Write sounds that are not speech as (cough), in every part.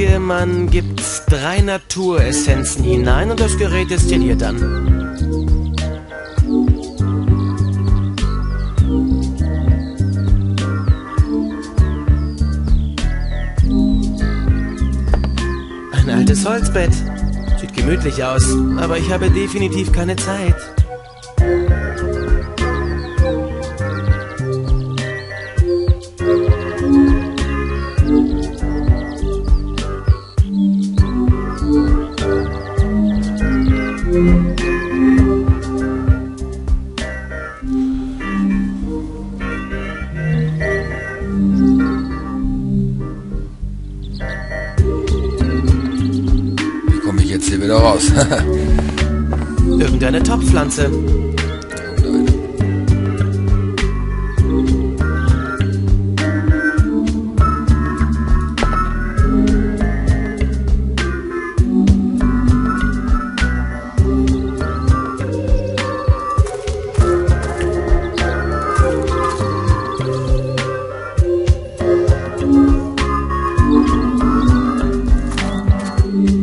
denke, man gibt drei Naturessenzen hinein und das Gerät destilliert dann. Ein altes Holzbett. Sieht gemütlich aus, aber ich habe definitiv keine Zeit. Topfpflanze.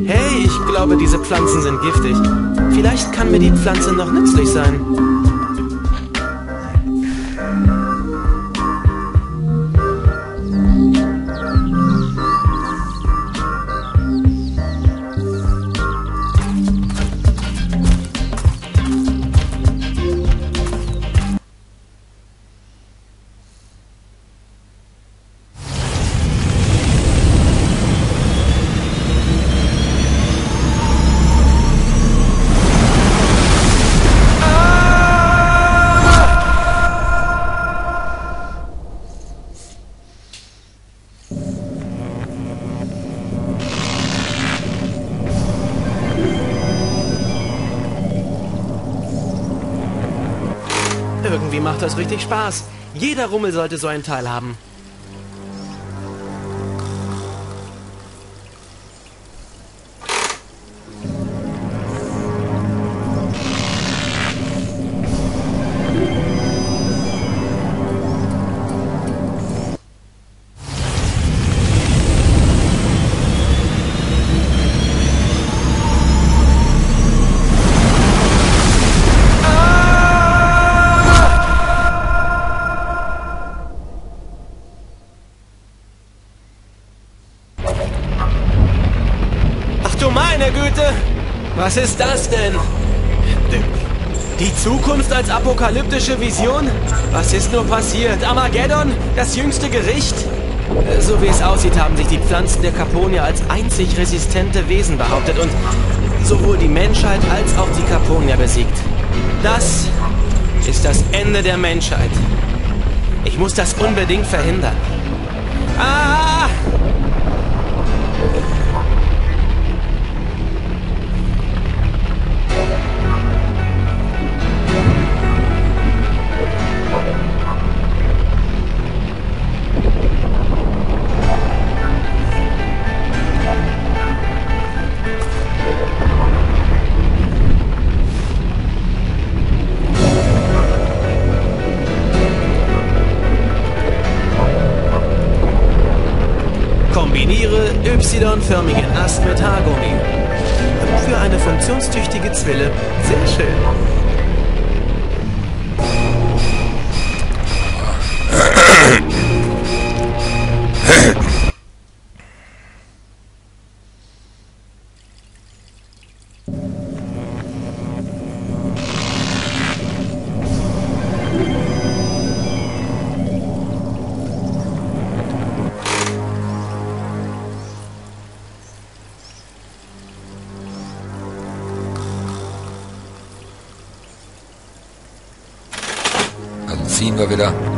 Hey, ich glaube, diese Pflanzen sind giftig. Vielleicht kann mir die Pflanze noch nützlich sein. Macht das richtig Spaß. Jeder Rummel sollte so einen Teil haben. Was ist das denn? Die Zukunft als apokalyptische Vision? Was ist nur passiert? Armageddon? Das jüngste Gericht? So wie es aussieht, haben sich die Pflanzen der Caponia als einzig resistente Wesen behauptet und sowohl die Menschheit als auch die Caponia besiegt. Das ist das Ende der Menschheit. Ich muss das unbedingt verhindern. Y-förmigen Ast mit Haargummi. Für eine funktionstüchtige Zwille. Sehr schön. Ziehen wir wieder.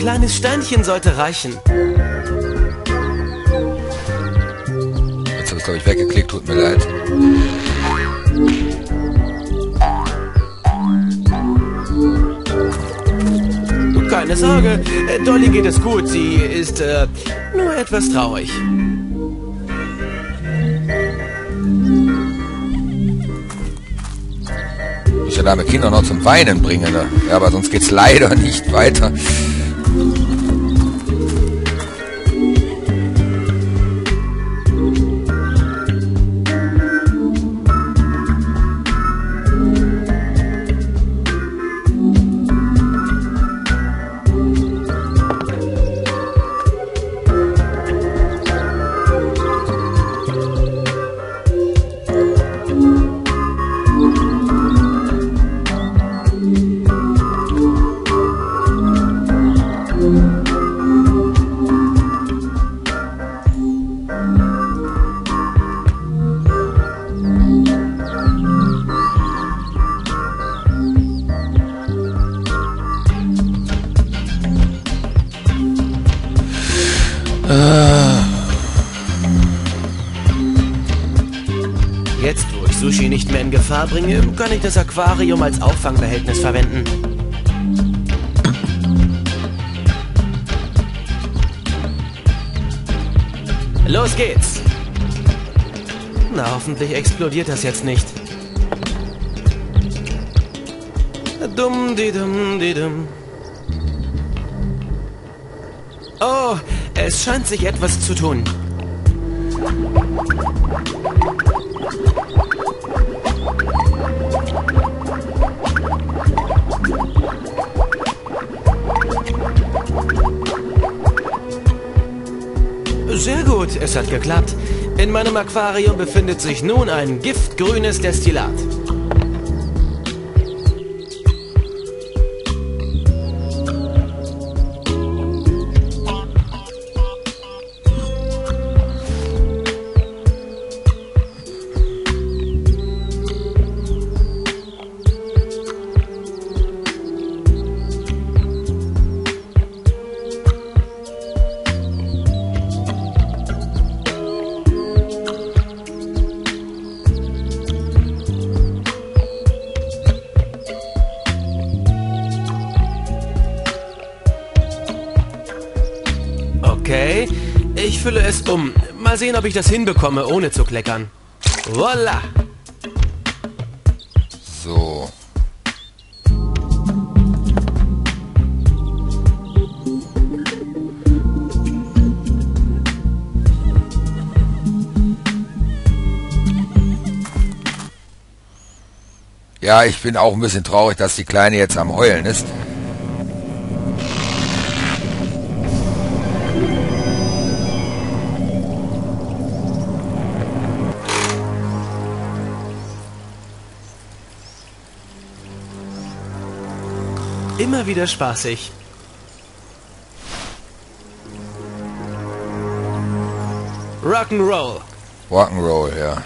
Kleines Steinchen sollte reichen. das, glaube ich, weggeklickt. Tut mir leid. Keine Sorge, äh, Dolly geht es gut. Sie ist äh, nur etwas traurig. Ich ja damit Kinder noch zum Weinen bringen. Ne? Ja, aber sonst geht's leider nicht weiter. Nicht mehr in Gefahr bringe, kann ich das Aquarium als Auffangbehältnis verwenden. Los geht's! Na, hoffentlich explodiert das jetzt nicht. Dumm, die dumm, die dumm. Oh, es scheint sich etwas zu tun. Sehr gut, es hat geklappt. In meinem Aquarium befindet sich nun ein giftgrünes Destillat. Ich fülle es um. Mal sehen, ob ich das hinbekomme, ohne zu kleckern. Voila! So. Ja, ich bin auch ein bisschen traurig, dass die Kleine jetzt am Heulen ist. Immer wieder spaßig. Rock'n'Roll. Rock'n'Roll, ja.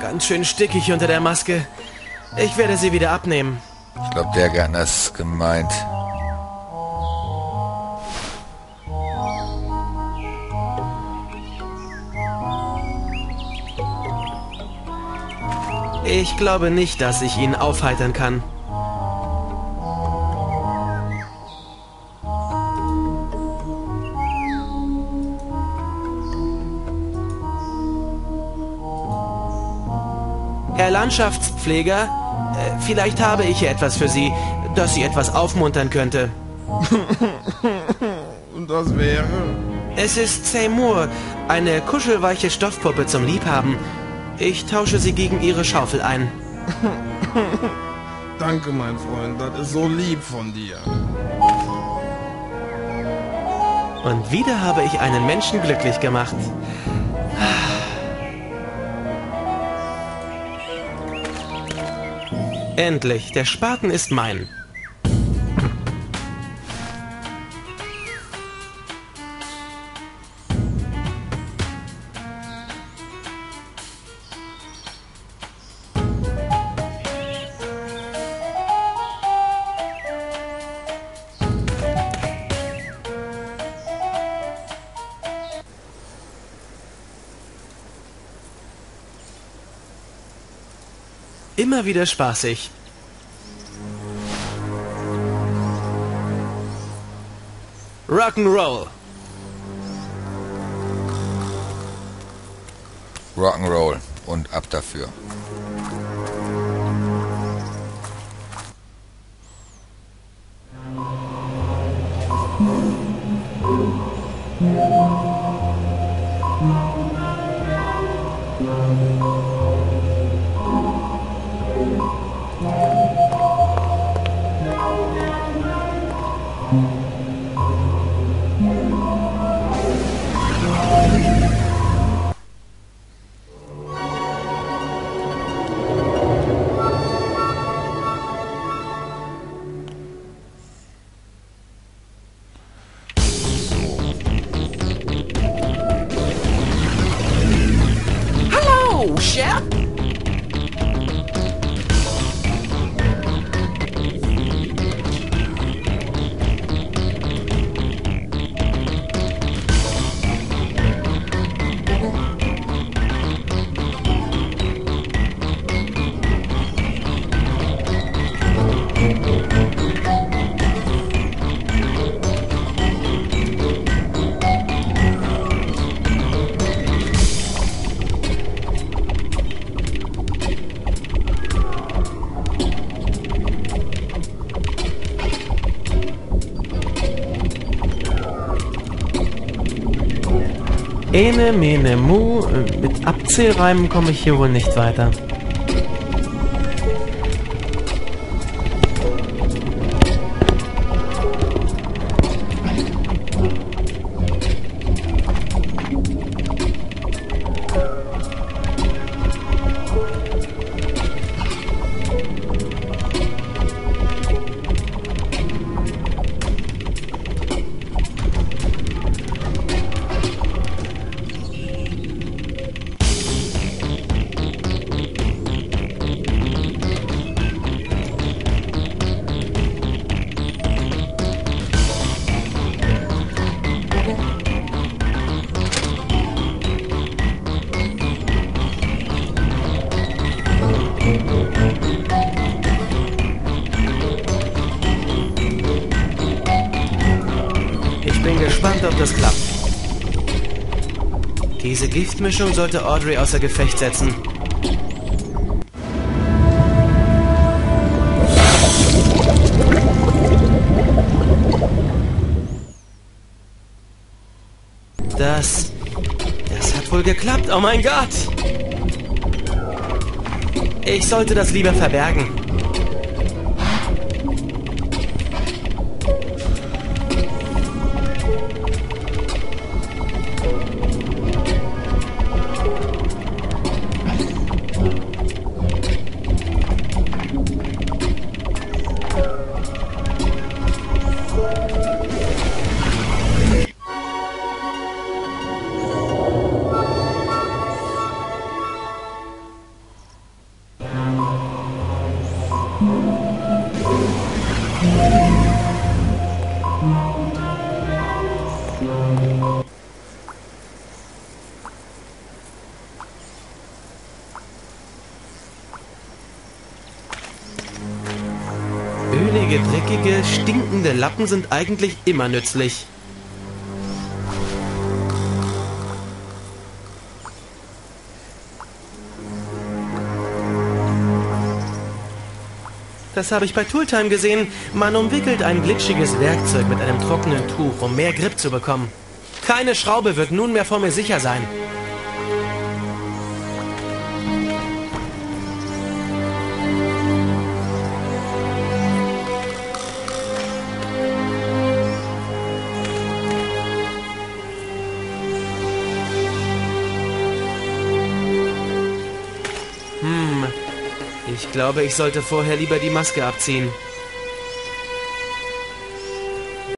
Ganz schön stickig unter der Maske. Ich werde sie wieder abnehmen. Ich glaube, der Gärtner ist gemeint. Ich glaube nicht, dass ich ihn aufheitern kann. Herr Landschaftspfleger, vielleicht habe ich hier etwas für Sie, das Sie etwas aufmuntern könnte. (laughs) Und das wäre? Es ist Seymour, eine kuschelweiche Stoffpuppe zum Liebhaben. Ich tausche sie gegen Ihre Schaufel ein. (laughs) Danke, mein Freund, das ist so lieb von dir. Und wieder habe ich einen Menschen glücklich gemacht. Endlich, der Spaten ist mein. Immer wieder spaßig. Rock'n'Roll. Rock'n'Roll und ab dafür. Hallo, yeah? Ene, mene, mu. Mit Abzählreimen komme ich hier wohl nicht weiter. Giftmischung sollte Audrey außer Gefecht setzen. Das... Das hat wohl geklappt. Oh mein Gott! Ich sollte das lieber verbergen. Ölige, dreckige, stinkende Lappen sind eigentlich immer nützlich. Das habe ich bei Tooltime gesehen. Man umwickelt ein glitschiges Werkzeug mit einem trockenen Tuch, um mehr Grip zu bekommen. Keine Schraube wird nunmehr vor mir sicher sein. Ich glaube, ich sollte vorher lieber die Maske abziehen.